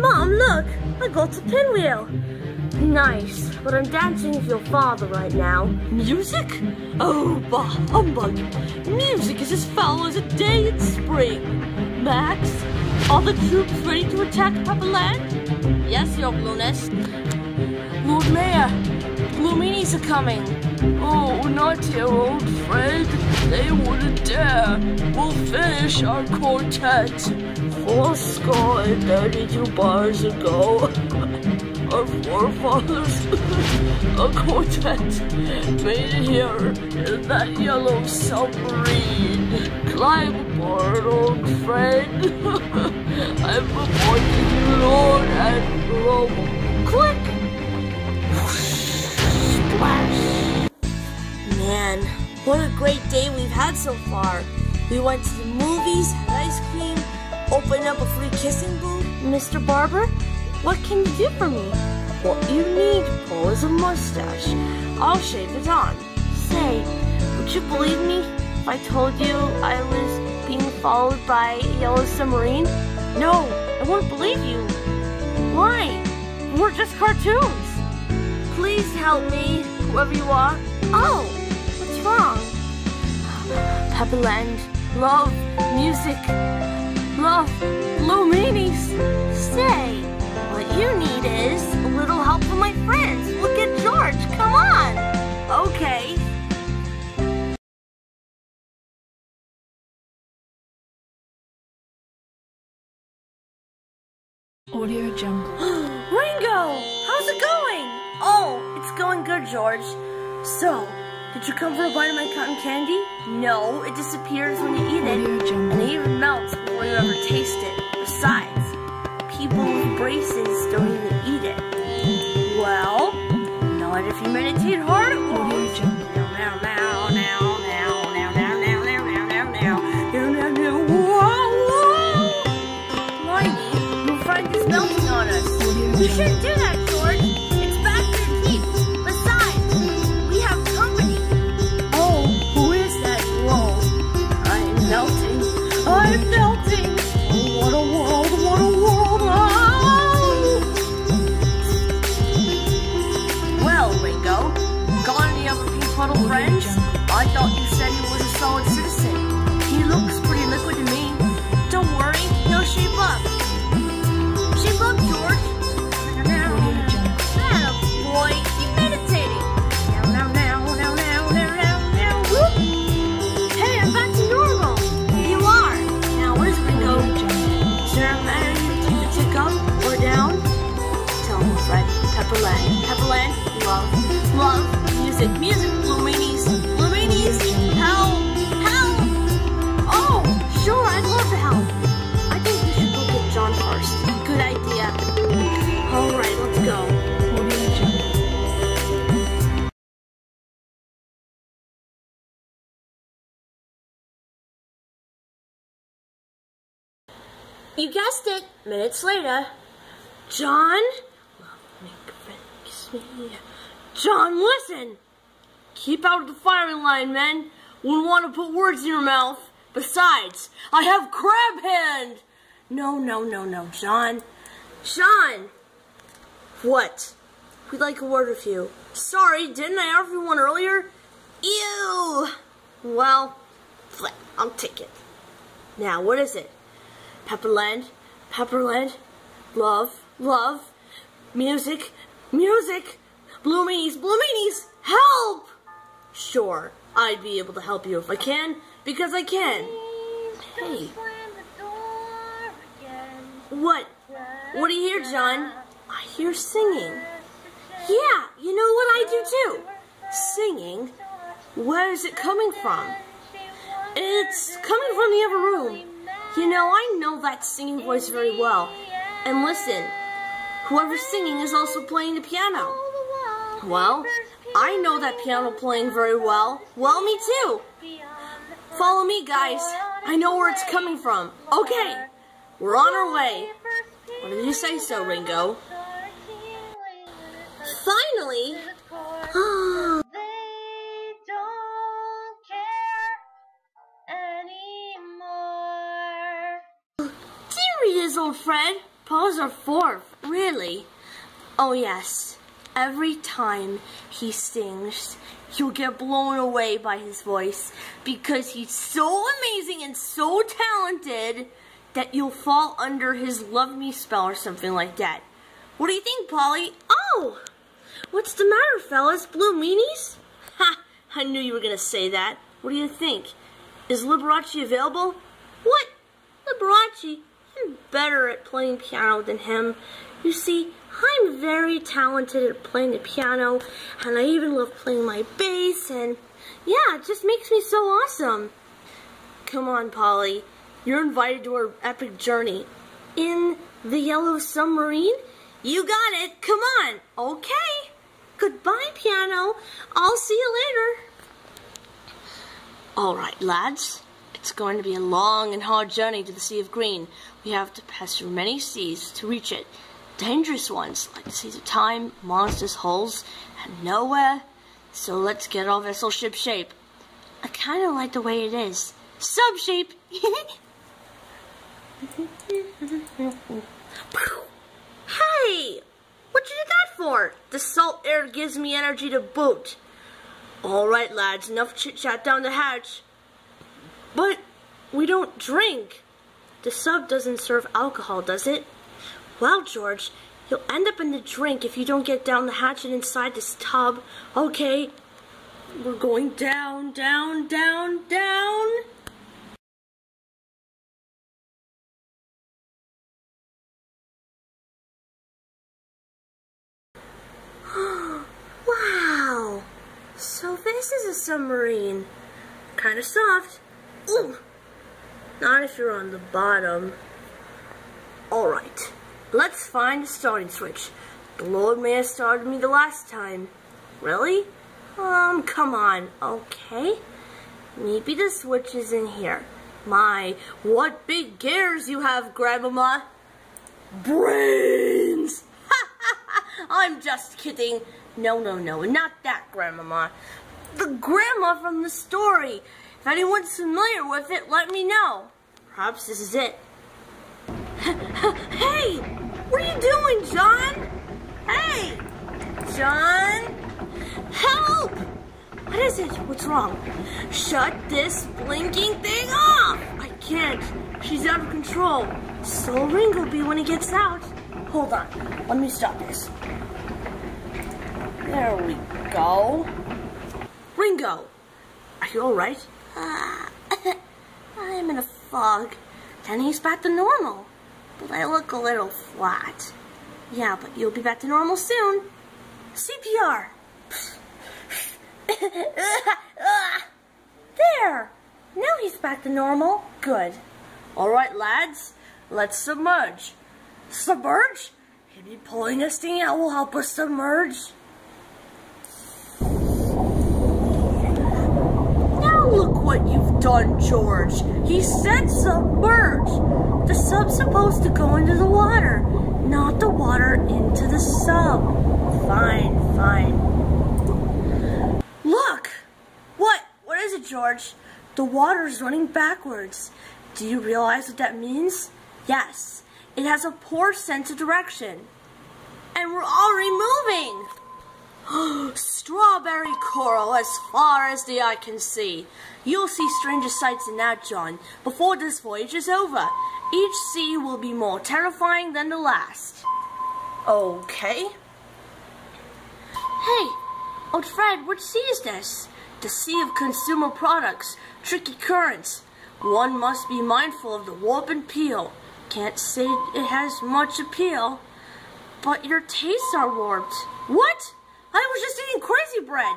Mom, look! I got a pinwheel. Nice, but I'm dancing with your father right now. Music? Oh, bah humbug. Music is as foul as a day in spring. Max, are the troops ready to attack Pepper Land? Yes, Your Blueness. Lord Mayor, Blue Meanies are coming. Oh, not your old friend. They wouldn't dare. We'll finish our quartet. Four score and thirty-two bars ago. Our forefathers, a quartet, made it here in that yellow submarine. Climb aboard, old friend. I'm appointed you Lord Admiral. Click! Man, what a great day we've had so far. We went to the movies, had ice cream, opened up a free kissing booth. Mr. Barber, what can you do for me? What you need, Paul, is a mustache. I'll shave it on. Say, would you believe me if I told you I was being followed by a yellow submarine? No, I won't believe you. Why? We're just cartoons. Please help me, whoever you are. Oh, what's wrong? Pepperland, love, music, love, low meanies. Say, what you need is a little help from my friends. Look at George, come on. Okay. Audio Jungle. Ringo, how's it going? Oh, good, George. So, did you come for a bite of my cotton candy? No, it disappears when you eat it, and it even melts before you ever taste it. Besides, people with braces don't even eat it. Well, not if you meditate hard it won't. Jungle. Now, now, now, now, now, now, now, now, now, now, now, now, now, now, whoa, whoa! Blimey, friend is melting on us. Jungle. shouldn't do that, Pepperland. Pepperland. Love. Love. Music. Music. Meanies. Blue Help. Help. Oh, sure. I'd love to help. I think we should go get John first. Good idea. All right, let's go. You guessed it. Minutes later. John? Me. John, listen! Keep out of the firing line, men. Wouldn't want to put words in your mouth. Besides, I have crab hand! No, no, no, no, John. John! What? We'd like a word with you. Sorry, didn't I offer you one earlier? Ew! Well, I'll take it. Now, what is it? Pepperland, Pepperland, love, love, music, music, blue meanies, help! Sure, I'd be able to help you if I can, because I can. Hey, what? What do you hear, John? I hear singing. Yeah, you know what I do too. Singing. Where is it coming from? It's coming from the other room. You know, I know that singing voice very well. And listen, whoever's singing is also playing the piano. Well, I know that piano playing very well. Well, me too. Follow me, guys. I know where it's coming from. Okay, we're on our way. What did you say so, Ringo? Finally! Old friend. Paws are fourth, really? Oh, yes. Every time he sings, you'll get blown away by his voice because he's so amazing and so talented that you'll fall under his love me spell or something like that. What do you think, Polly? Oh! What's the matter, fellas? Blue meanies? Ha! I knew you were gonna say that. What do you think? Is Liberace available? What? Liberace? I'm better at playing piano than him. You see, I'm very talented at playing the piano, and I even love playing my bass, and yeah, it just makes me so awesome. Come on, Polly. You're invited to our epic journey. In the Yellow Submarine? You got it. Come on. Okay. Goodbye, piano. I'll see you later. All right, lads. It's going to be a long and hard journey to the Sea of Green. We have to pass through many seas to reach it. Dangerous ones, like the seas of time, monsters, holes, and nowhere. So let's get our vessel ship shape. I kind of like the way it is. Sub shape. hey! What you did that for? The salt air gives me energy to boot. All right, lads, enough chit-chat down the hatch. But we don't drink. The sub doesn't serve alcohol, does it? Well, George, you'll end up in the drink if you don't get down the hatch and inside this tub. Okay, we're going down, down, down, down. wow. So this is a submarine. Kind of soft. Ooh. Not if you're on the bottom. Alright. Let's find the starting switch. The Lord may have started me the last time. Really? Um, come on. Okay. Maybe the switch is in here. My, what big gears you have, Grandmama. Brains! I'm just kidding. No, no, no, not that Grandmama. The grandma from the story. If anyone's familiar with it, let me know. Perhaps this is it. hey! What are you doing, John? Hey! John? Help! What is it? What's wrong? Shut this blinking thing off! I can't. She's out of control. So will Ringo be when he gets out. Hold on. Let me stop this. There we go. Ringo! Are you alright? Uh, I'm in a fog. He's back to normal. But I look a little flat. Yeah, but you'll be back to normal soon. CPR! there! Now he's back to normal. Good. Alright, lads. Let's submerge. Submerge? Maybe pulling this thing out will help us submerge. Now look what you've done, George. He said submerge. The sub's supposed to go into the water, not the water into the sub. Fine, fine. Look! What? What is it, George? The water's running backwards. Do you realize what that means? Yes, it has a poor sense of direction. And we're already moving! Strawberry coral as far as the eye can see. You'll see stranger sights than that, John, before this voyage is over. Each sea will be more terrifying than the last. Okay. Hey, old Fred, what sea is this? The sea of consumer products, tricky currents. One must be mindful of the warp and peel. Can't say it has much appeal, but your tastes are warped. What? I was just eating crazy bread.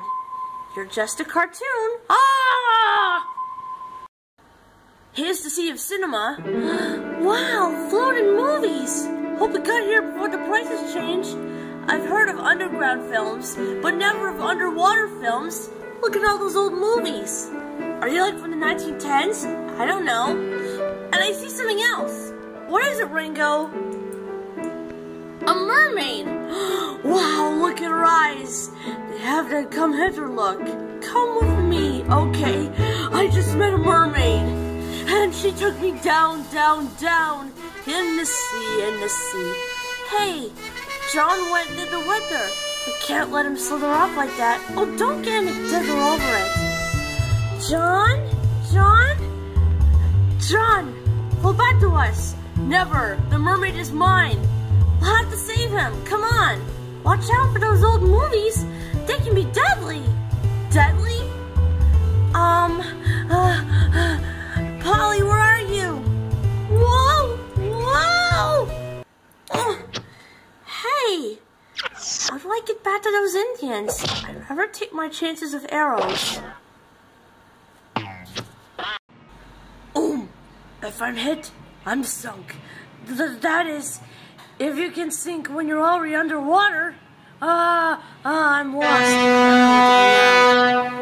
You're just a cartoon. Ah! Here's the Sea of Cinema. wow, floating movies. Hope we got here before the prices changed. I've heard of underground films, but never of underwater films. Look at all those old movies. Are you like from the 1910s? I don't know. And I see something else. What is it, Ringo? A mermaid! Wow, look at her eyes. They have that come hither look. Come with me, okay? I just met a mermaid. And she took me down, down, down in the sea, in the sea. Hey, John went into the winter. We can't let him slither off like that. Oh, don't get any digger over it. John? John? John, pull back to us. Never. The mermaid is mine. We'll have to save him. Come on. Watch out for those old movies. They can be deadly. Deadly? Um, uh, Polly, where are you? Whoa! Whoa! Oh, hey! How do I get back to those Indians? I'd rather take my chances of arrows. Boom! If I'm hit, I'm sunk. Th- that is, if you can sink when you're already underwater. Ah, I'm lost.